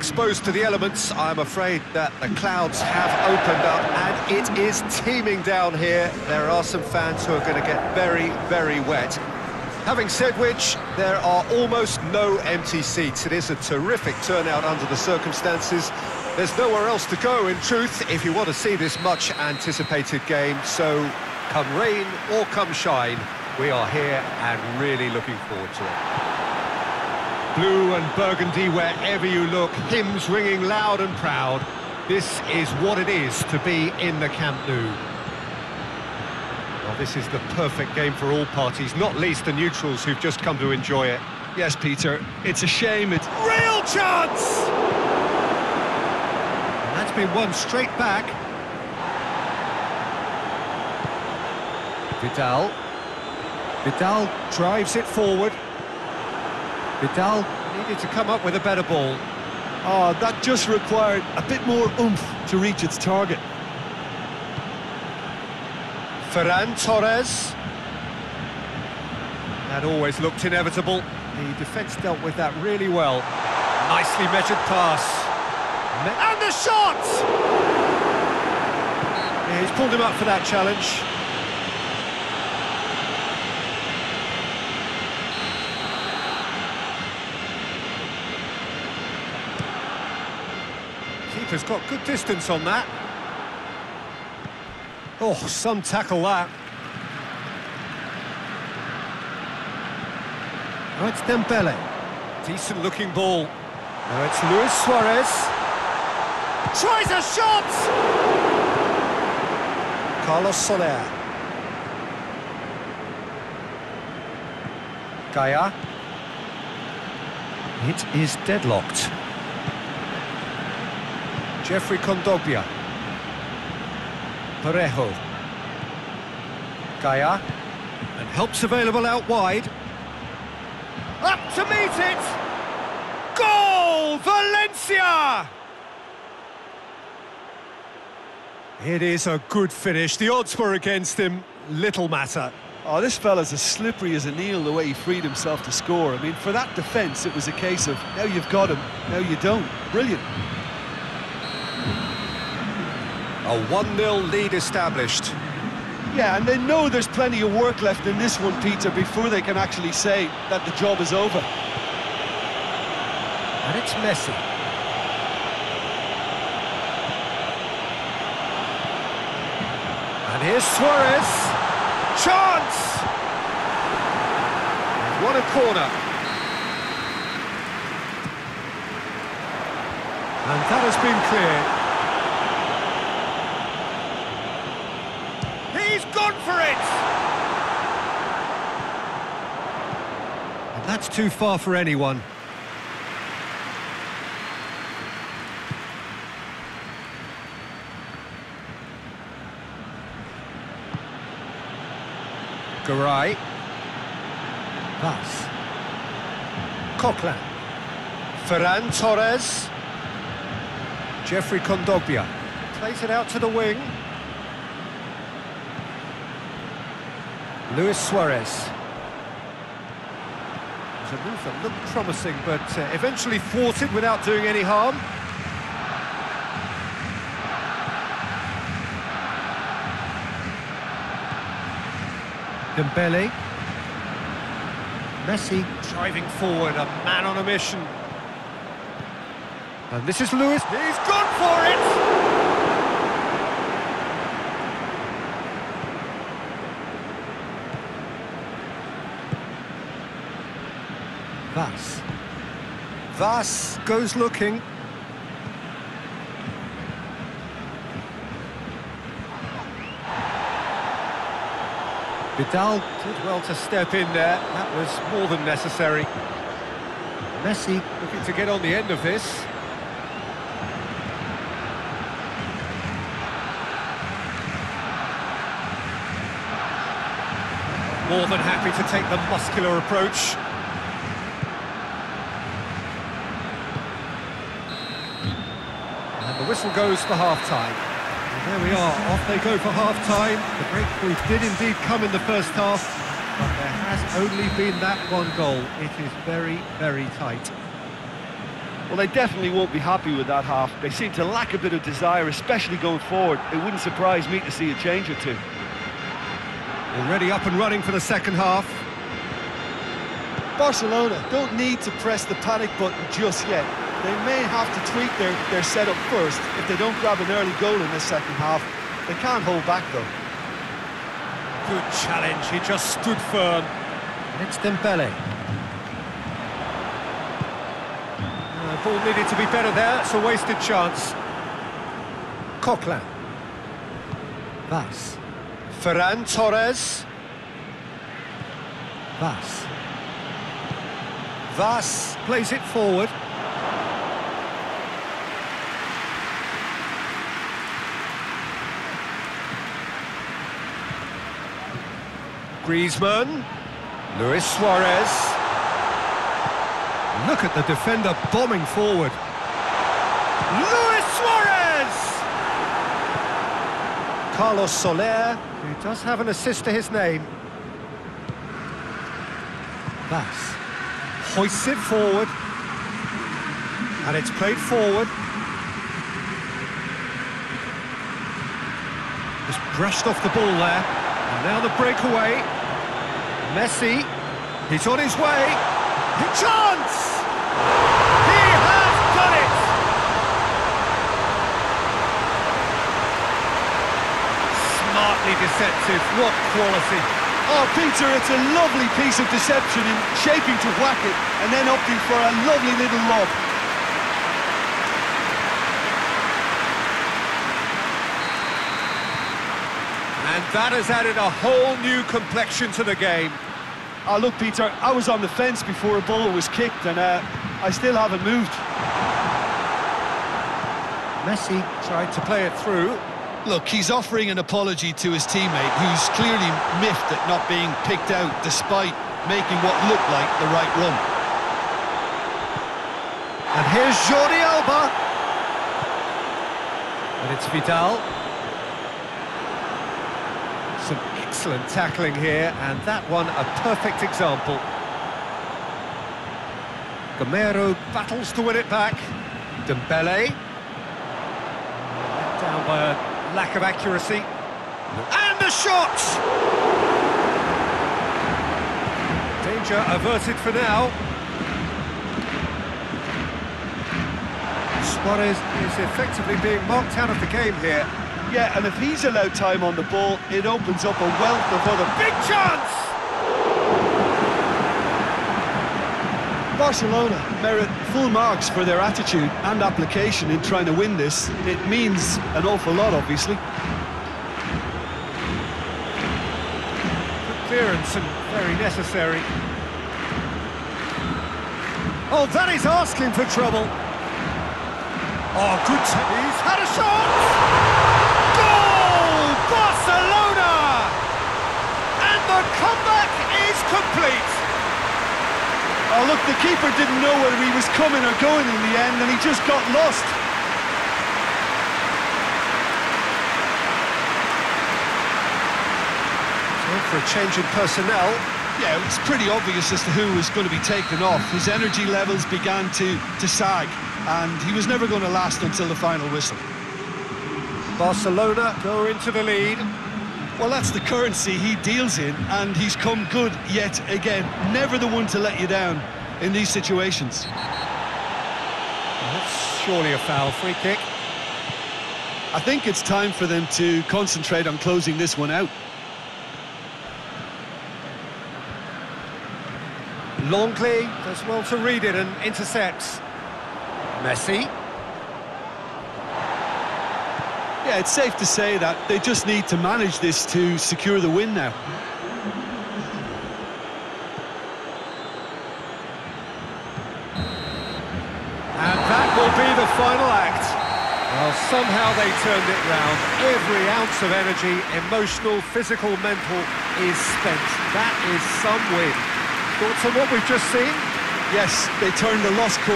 exposed to the elements, I'm afraid that the clouds have opened up and it is teeming down here. There are some fans who are going to get very, very wet. Having said which, there are almost no empty seats. It is a terrific turnout under the circumstances. There's nowhere else to go, in truth, if you want to see this much-anticipated game. So, come rain or come shine, we are here and really looking forward to it. Blue and burgundy wherever you look, hymns ringing loud and proud. This is what it is to be in the Camp Nou. Well, this is the perfect game for all parties, not least the neutrals who've just come to enjoy it. Yes, Peter, it's a shame it's... Real chance! And that's been won straight back. Vidal. Vidal drives it forward. Vidal needed to come up with a better ball. Oh, that just required a bit more oomph to reach its target. Ferran Torres. That always looked inevitable. The defence dealt with that really well. Nicely measured pass. Me and the shot! Yeah, he's pulled him up for that challenge. Keeper's got good distance on that. Oh, some tackle that. Oh, it's Dembele. Decent looking ball. Now it's Luis Suarez. Tries a shot! Carlos Soler. Gaya. It is deadlocked. Geoffrey Kondogbia. Parejo. Gaya. And help's available out wide. Up to meet it! Goal! Valencia! It is a good finish. The odds were against him. Little matter. Oh, this fella's as slippery as a eel the way he freed himself to score. I mean, for that defence, it was a case of, now you've got him, now you don't. Brilliant. A 1-0 lead established. Yeah, and they know there's plenty of work left in this one, Peter, before they can actually say that the job is over. And it's Messi. And here's Suarez. Chance! What a corner. And that has been cleared. He's gone for it! That's too far for anyone. Garay. Pass. Coquelin. Ferran Torres. Geoffrey Kondogbia. Plays it out to the wing. Luis Suarez. It was a move that looked promising, but uh, eventually thwarted without doing any harm. Dembele. Messi driving forward, a man on a mission. And this is Lewis. He's gone for it! Vas. Vas goes looking. Vidal did well to step in there. That was more than necessary. Messi looking to get on the end of this. More than happy to take the muscular approach. And whistle goes for half-time. There we are, off they go for half-time. The breakthrough did indeed come in the first half, but there has only been that one goal. It is very, very tight. Well, they definitely won't be happy with that half. They seem to lack a bit of desire, especially going forward. It wouldn't surprise me to see a change or two. Already up and running for the second half. Barcelona don't need to press the panic button just yet. They may have to tweak their, their setup first if they don't grab an early goal in the second half. They can't hold back, though. Good challenge, he just stood firm. And it's Dembele. Uh, ball needed to be better there, it's a wasted chance. Coquelin. Vaz. Ferran Torres. Vaz. Vaz plays it forward. Griezmann. Luis Suarez. Look at the defender bombing forward. Luis Suarez! Carlos Soler, who does have an assist to his name. Vaz hoists it forward. And it's played forward. Just brushed off the ball there. And now the breakaway. Messi, he's on his way. The chance! He has done it! Smartly deceptive, what quality. Oh, Peter, it's a lovely piece of deception in shaping to whack it and then opting for a lovely little lob. That has added a whole new complexion to the game. Oh, look, Peter, I was on the fence before a ball was kicked and uh, I still haven't moved. Messi tried to play it through. Look, he's offering an apology to his teammate, who's clearly miffed at not being picked out despite making what looked like the right run. And here's Jordi Alba. And it's Vidal. Some excellent tackling here, and that one a perfect example. Gameiro battles to win it back. Dembele. Down by a lack of accuracy. And the shot! Danger averted for now. Suarez is effectively being marked out of the game here. Yeah, and if he's allowed time on the ball, it opens up a wealth of other... Big chance! Barcelona merit full marks for their attitude and application in trying to win this. It means an awful lot, obviously. Good clearance and very necessary. Oh, that is asking for trouble. Oh, good. He's had a shot! Goal! Barcelona! And the comeback is complete. Oh, look, the keeper didn't know whether he was coming or going in the end, and he just got lost. Time for a change in personnel. Yeah, it's pretty obvious as to who was going to be taken off. His energy levels began to, to sag, and he was never going to last until the final whistle. Barcelona go into the lead. Well, that's the currency he deals in, and he's come good yet again. Never the one to let you down in these situations. That's surely a foul free kick. I think it's time for them to concentrate on closing this one out. Lenglet does well to read it and intercepts. Messi. Yeah, it's safe to say that they just need to manage this to secure the win now. And that will be the final act. Well, somehow they turned it round. Every ounce of energy, emotional, physical, mental, is spent. That is some win. Thoughts on what we've just seen? Yes, they turned the lost course.